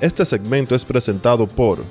Este segmento es presentado por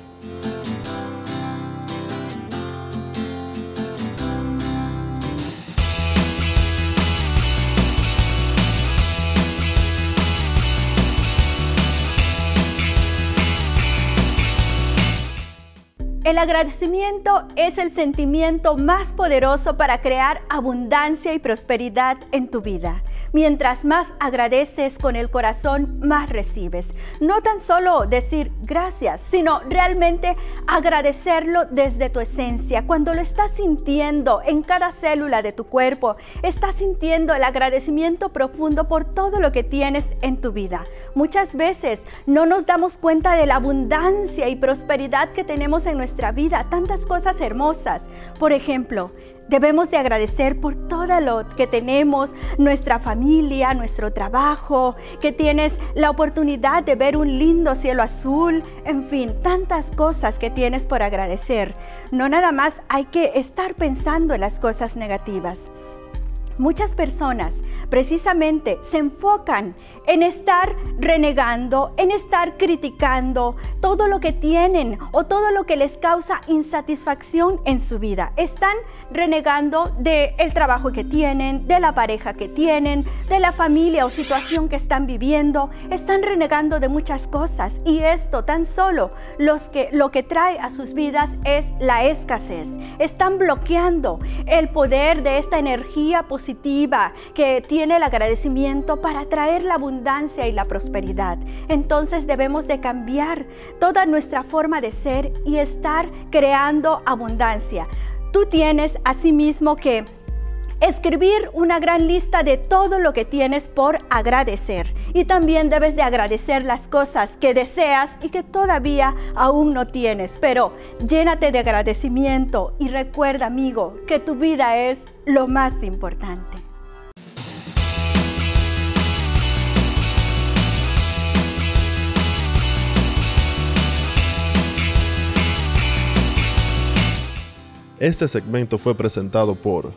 El agradecimiento es el sentimiento más poderoso para crear abundancia y prosperidad en tu vida. Mientras más agradeces con el corazón, más recibes. No tan solo decir gracias, sino realmente agradecerlo desde tu esencia. Cuando lo estás sintiendo en cada célula de tu cuerpo, estás sintiendo el agradecimiento profundo por todo lo que tienes en tu vida. Muchas veces no nos damos cuenta de la abundancia y prosperidad que tenemos en nuestra vida, tantas cosas hermosas. Por ejemplo, Debemos de agradecer por todo lo que tenemos, nuestra familia, nuestro trabajo, que tienes la oportunidad de ver un lindo cielo azul, en fin, tantas cosas que tienes por agradecer. No nada más hay que estar pensando en las cosas negativas. Muchas personas precisamente se enfocan en estar renegando, en estar criticando todo lo que tienen o todo lo que les causa insatisfacción en su vida. Están renegando del el trabajo que tienen, de la pareja que tienen, de la familia o situación que están viviendo. Están renegando de muchas cosas y esto tan solo lo que trae a sus vidas es la escasez. Están bloqueando el poder de esta energía que tiene el agradecimiento para traer la abundancia y la prosperidad. Entonces debemos de cambiar toda nuestra forma de ser y estar creando abundancia. Tú tienes asimismo que escribir una gran lista de todo lo que tienes por agradecer. Y también debes de agradecer las cosas que deseas y que todavía aún no tienes. Pero llénate de agradecimiento y recuerda, amigo, que tu vida es lo más importante. Este segmento fue presentado por